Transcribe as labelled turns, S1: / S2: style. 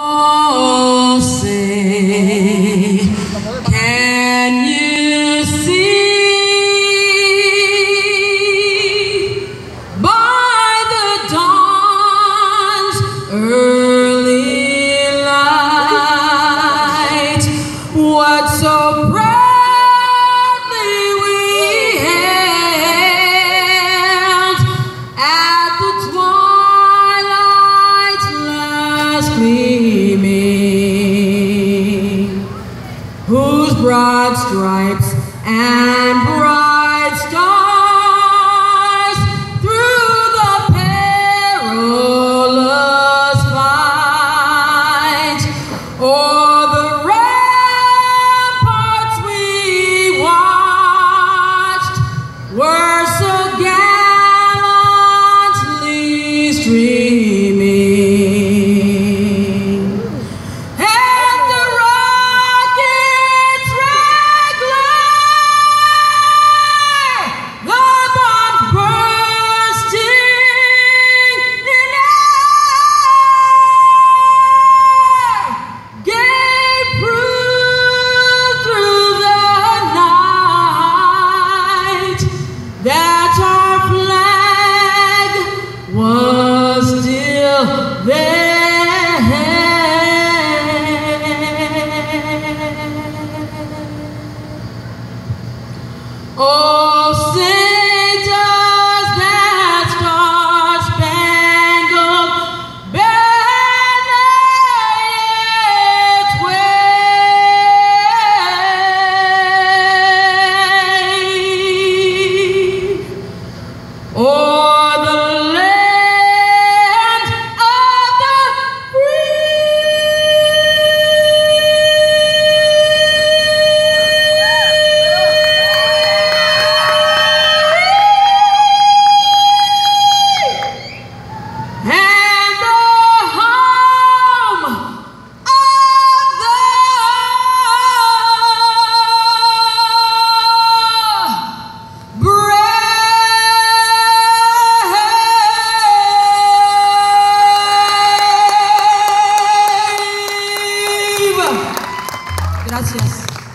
S1: Oh, broad stripes and broad Oh. Gracias.